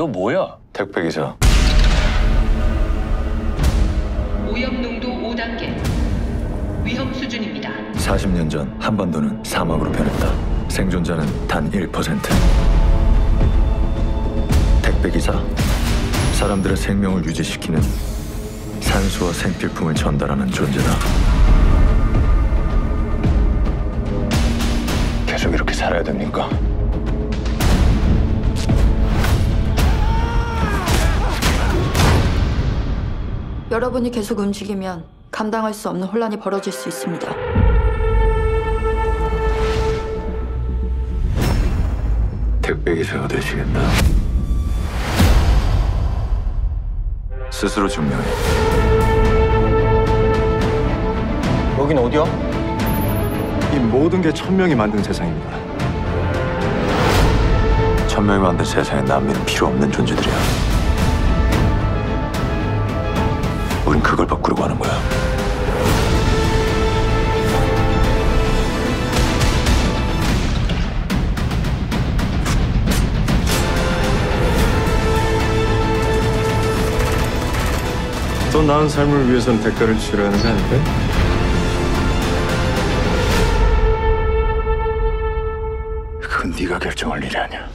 너 뭐야? 택배 기사 오염 농도 5단계. 위험 수준입니다. 40년 전 한반도는 사막으로 변했다 생존자는 단 1% 택배 기사 사람들의 생명을 유지시키는 산소와 생필품을 전달하는 존재다 계속 이렇게 살아야 됩니까? 여러분이 계속 움직이면 감당할 수 없는 혼란이 벌어질 수 있습니다. 택배기사가 되시겠다 스스로 증명해 여긴 어디야? 이 모든 게 천명이 만든 세상입니다. 천명이 만든 세상에 남미는 필요 없는 존재들이야 우린 그걸 바꾸려고 하는 거야 더 나은 삶을 위해선 대가를 치러야 하는 거 아닐까요? 그건 네가 결정할 일이 아니야